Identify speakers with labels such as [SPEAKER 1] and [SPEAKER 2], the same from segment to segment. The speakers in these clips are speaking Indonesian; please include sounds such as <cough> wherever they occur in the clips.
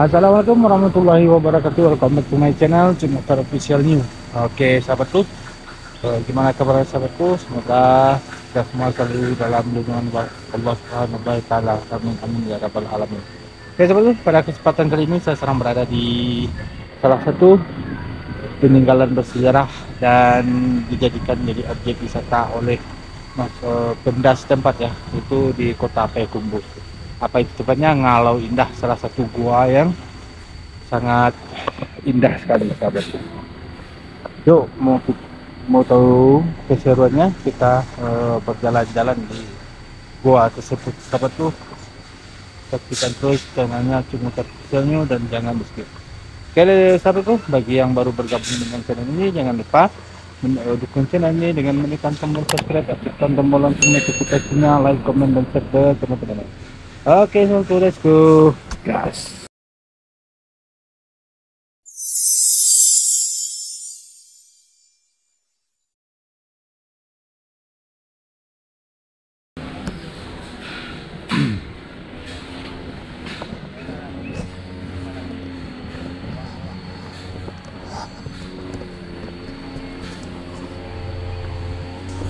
[SPEAKER 1] Assalamualaikum warahmatullahi wabarakatuh. Welcome back to my channel Cimutar Official New Oke sahabatku. Eh, Gimana kabar sahabatku? Semoga kita semua selalu dalam lindungan Allah Subhanahu wa taala. Amin amin ya rabbal alamin. Oke sahabatku, pada kesempatan kali ini saya sedang berada di salah satu peninggalan bersejarah dan dijadikan menjadi objek wisata oleh mas, uh, benda setempat ya itu di kota Payakumbuh apa itu tepatnya Ngalau Indah salah satu gua yang sangat indah sekali sahabat. Yuk mau mau tahu keseruannya? Kita uh, berjalan-jalan di gua tersebut. Sahabat tuh saksikan terus channelnya cuma terkecilnya dan jangan di skip. Oke sahabatku bagi yang baru bergabung dengan channel ini jangan lupa eh, dukung channel ini dengan menekan tombol subscribe aktifkan tombol lonceng notifikasinya like comment dan share ke teman-teman okay, so let's go, guys.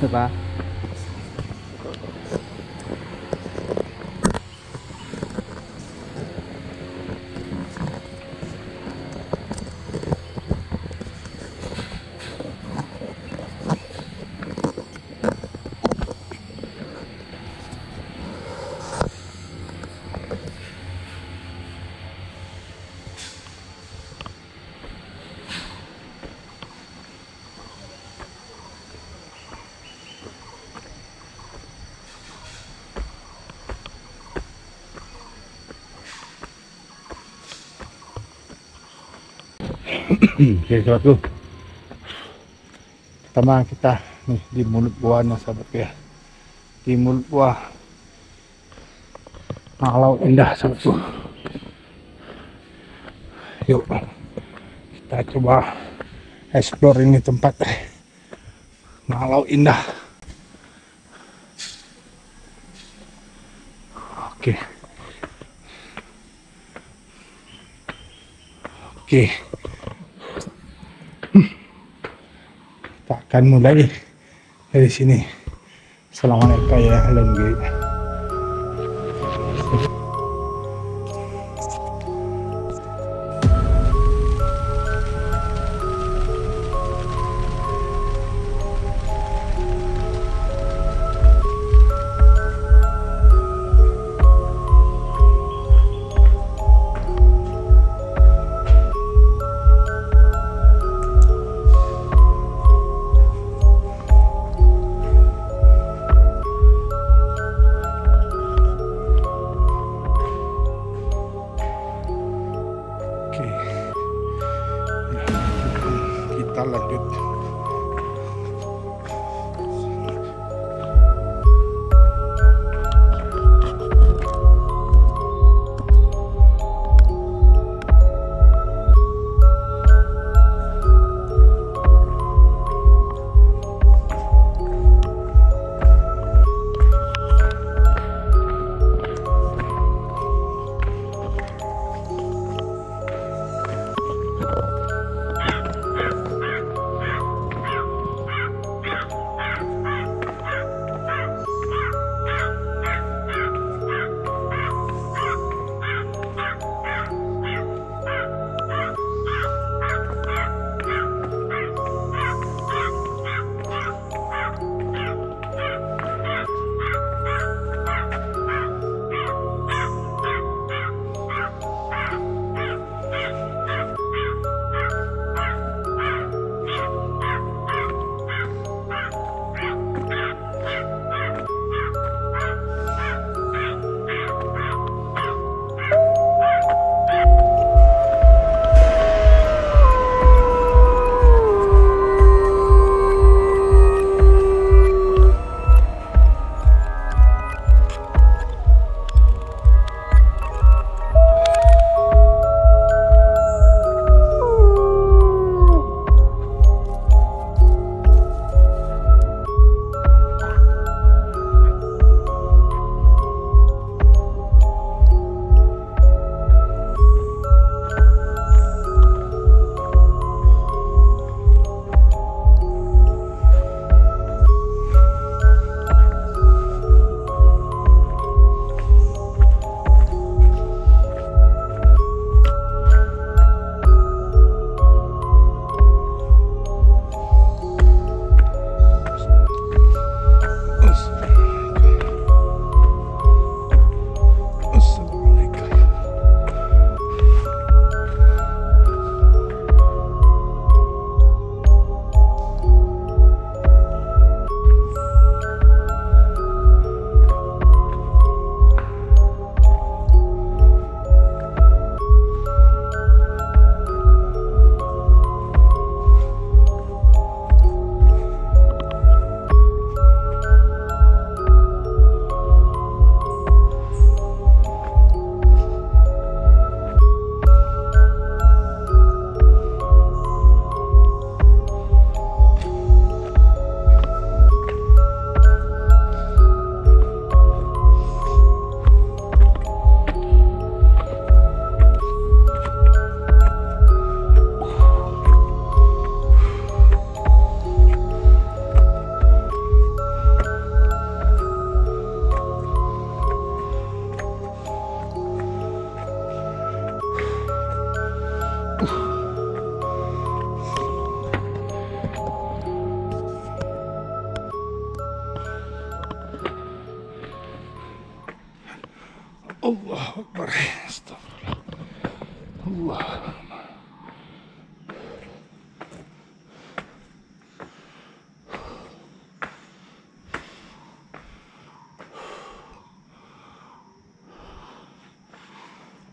[SPEAKER 1] Coba. <laughs> Oke sahabatku Pertama kita nih di mulut buahnya sahabat ya. Di mulut buah. Malau indah sahabatku Yuk Kita coba explore ini tempat. Malau indah. Oke. Oke akan mulai dari sini. Selama ya lengge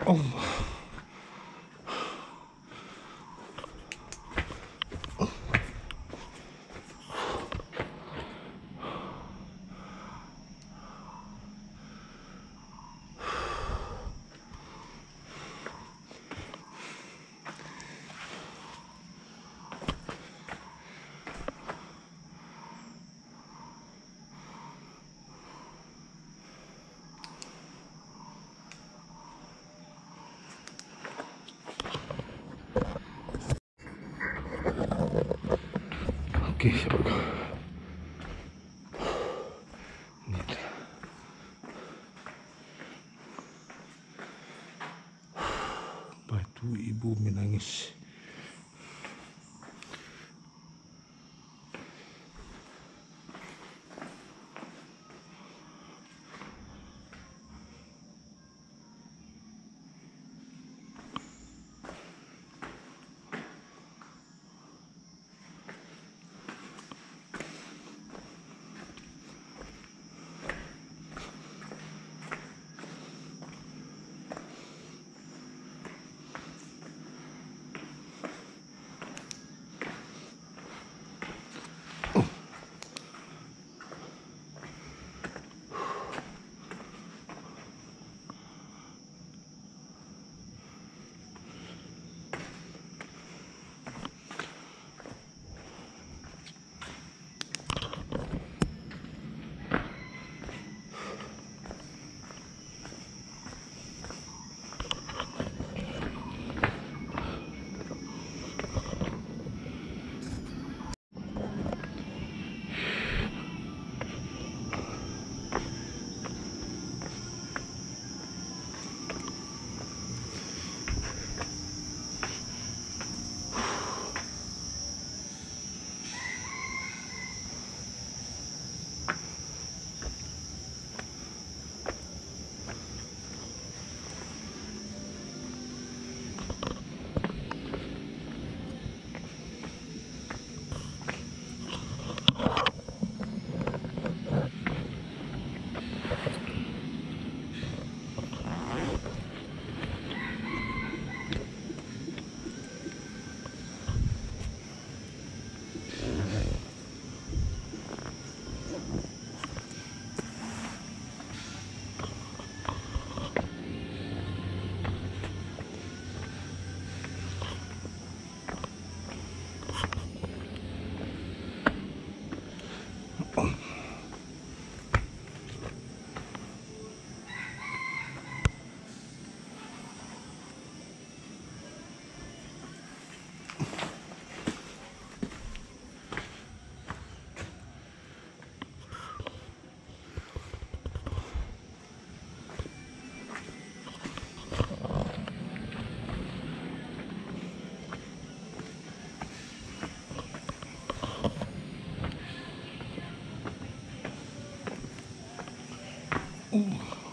[SPEAKER 1] Oh. Allah. Oke, sahabatku. Ini Uh.